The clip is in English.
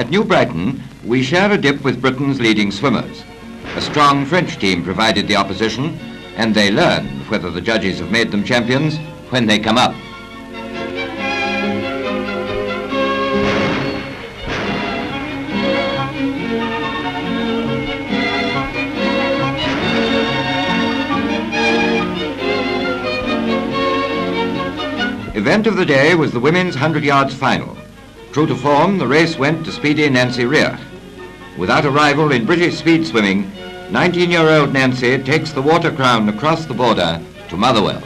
At New Brighton, we share a dip with Britain's leading swimmers. A strong French team provided the opposition, and they learn whether the judges have made them champions when they come up. Event of the day was the women's 100 yards final. True to form, the race went to speedy Nancy Riach. Without a rival in British speed swimming, 19-year-old Nancy takes the water crown across the border to Motherwell.